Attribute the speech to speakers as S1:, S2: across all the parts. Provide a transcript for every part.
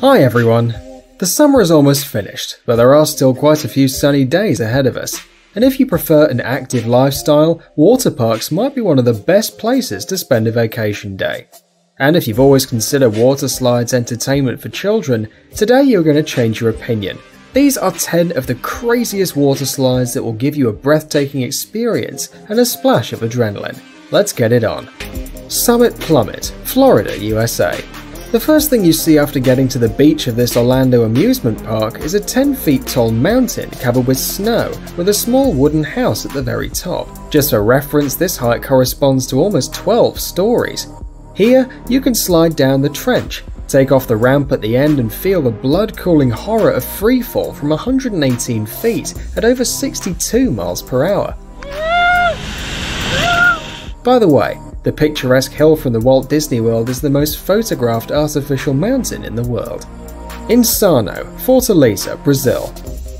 S1: Hi everyone! The summer is almost finished, but there are still quite a few sunny days ahead of us. And if you prefer an active lifestyle, water parks might be one of the best places to spend a vacation day. And if you've always considered water slides entertainment for children, today you're going to change your opinion. These are 10 of the craziest water slides that will give you a breathtaking experience and a splash of adrenaline. Let's get it on. Summit Plummet, Florida, USA. The first thing you see after getting to the beach of this Orlando amusement park is a 10 feet tall mountain covered with snow with a small wooden house at the very top. Just for reference, this height corresponds to almost 12 stories. Here, you can slide down the trench, take off the ramp at the end and feel the blood-cooling horror of freefall from 118 feet at over 62 miles per hour. By the way, the picturesque hill from the Walt Disney World is the most photographed artificial mountain in the world. In Insano, Fortaleza, Brazil.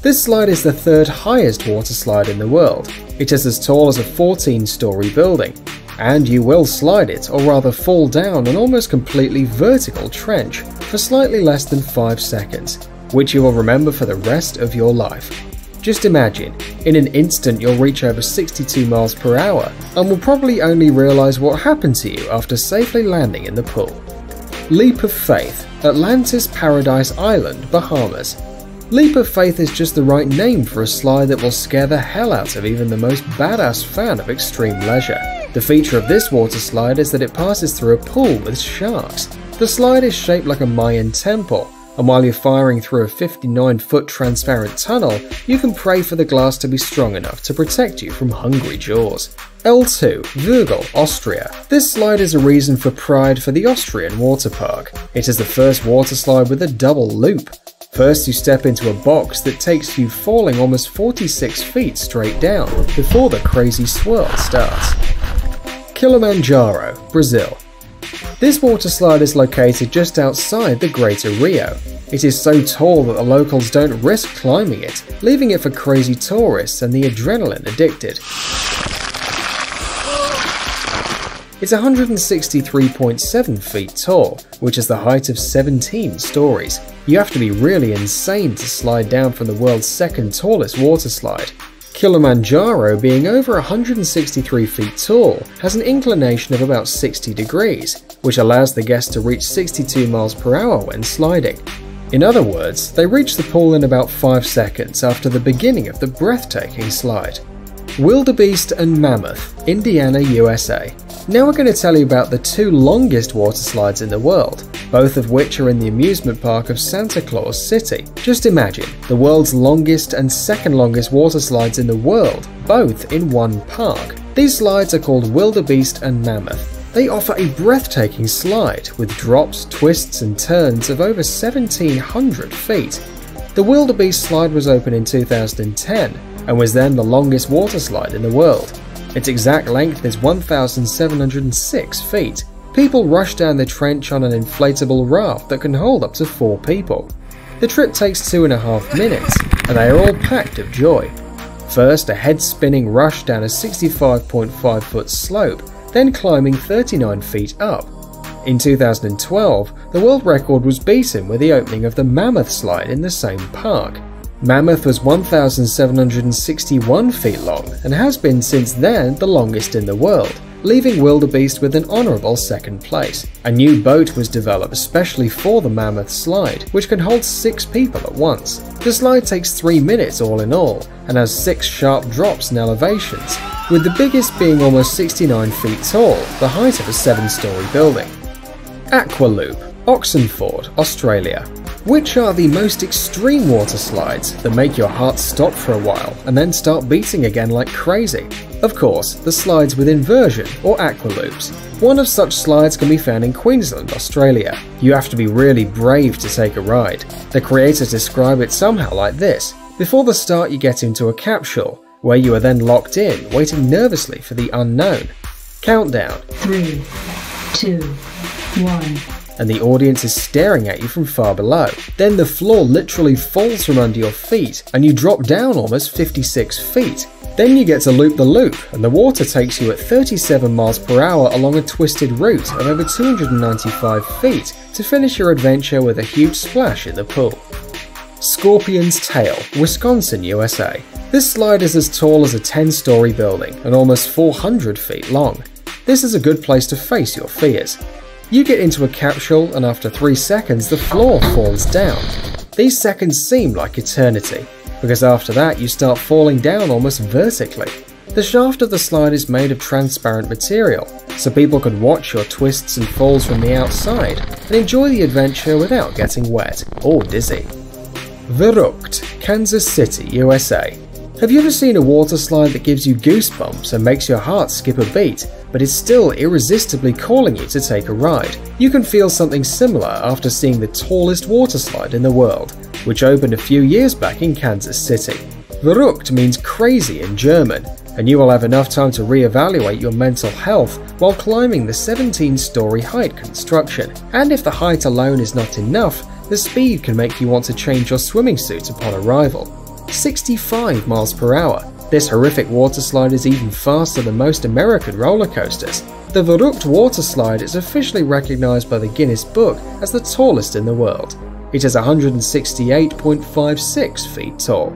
S1: This slide is the third highest water slide in the world. It is as tall as a 14 story building, and you will slide it, or rather fall down an almost completely vertical trench for slightly less than 5 seconds, which you will remember for the rest of your life. Just imagine, in an instant you'll reach over 62 miles per hour and will probably only realise what happened to you after safely landing in the pool. Leap of Faith, Atlantis Paradise Island, Bahamas. Leap of Faith is just the right name for a slide that will scare the hell out of even the most badass fan of extreme leisure. The feature of this water slide is that it passes through a pool with sharks. The slide is shaped like a Mayan temple, and while you're firing through a 59 foot transparent tunnel, you can pray for the glass to be strong enough to protect you from hungry jaws. L2, Wörgl, Austria. This slide is a reason for pride for the Austrian water park. It is the first water slide with a double loop. First, you step into a box that takes you falling almost 46 feet straight down before the crazy swirl starts. Kilimanjaro, Brazil. This water slide is located just outside the Greater Rio. It is so tall that the locals don't risk climbing it, leaving it for crazy tourists and the adrenaline addicted. It's 163.7 feet tall, which is the height of 17 stories. You have to be really insane to slide down from the world's second tallest water slide. Kilimanjaro, being over 163 feet tall, has an inclination of about 60 degrees, which allows the guests to reach 62 miles per hour when sliding. In other words, they reach the pool in about 5 seconds after the beginning of the breathtaking slide. Wildebeest and Mammoth, Indiana, USA. Now we're going to tell you about the two longest water slides in the world, both of which are in the amusement park of Santa Claus City. Just imagine, the world's longest and second longest water slides in the world, both in one park. These slides are called Wildebeest and Mammoth. They offer a breathtaking slide with drops, twists and turns of over 1700 feet. The Wildebeest slide was opened in 2010 and was then the longest water slide in the world. Its exact length is 1,706 feet. People rush down the trench on an inflatable raft that can hold up to four people. The trip takes two and a half minutes, and they are all packed of joy. First, a head spinning rush down a 65.5 foot slope, then climbing 39 feet up. In 2012, the world record was beaten with the opening of the Mammoth slide in the same park. Mammoth was 1,761 feet long and has been since then the longest in the world, leaving Wildebeest with an honourable second place. A new boat was developed especially for the Mammoth slide, which can hold six people at once. The slide takes 3 minutes all in all, and has 6 sharp drops and elevations, with the biggest being almost 69 feet tall, the height of a 7-storey building. Aqualoop, Oxenford, Australia. Which are the most extreme water slides that make your heart stop for a while and then start beating again like crazy? Of course, the slides with inversion or aqua loops. One of such slides can be found in Queensland, Australia. You have to be really brave to take a ride. The creators describe it somehow like this. Before the start you get into a capsule, where you are then locked in, waiting nervously for the unknown. Countdown.
S2: Three, two, one
S1: and the audience is staring at you from far below. Then the floor literally falls from under your feet and you drop down almost 56 feet. Then you get to loop the loop, and the water takes you at 37 miles per hour along a twisted route of over 295 feet to finish your adventure with a huge splash in the pool. Scorpion's Tail, Wisconsin, USA. This slide is as tall as a 10 story building and almost 400 feet long. This is a good place to face your fears. You get into a capsule, and after 3 seconds, the floor falls down. These seconds seem like eternity, because after that, you start falling down almost vertically. The shaft of the slide is made of transparent material, so people can watch your twists and falls from the outside and enjoy the adventure without getting wet or dizzy. Verrückt, Kansas City, USA. Have you ever seen a water slide that gives you goosebumps and makes your heart skip a beat, but is still irresistibly calling you to take a ride? You can feel something similar after seeing the tallest water slide in the world, which opened a few years back in Kansas City. Verrückt means crazy in German, and you will have enough time to re-evaluate your mental health while climbing the 17-story height construction. And if the height alone is not enough, the speed can make you want to change your swimming suit upon arrival. 65 miles per hour. This horrific water slide is even faster than most American roller coasters. The Verrückt water slide is officially recognized by the Guinness Book as the tallest in the world. It is 168.56 feet tall.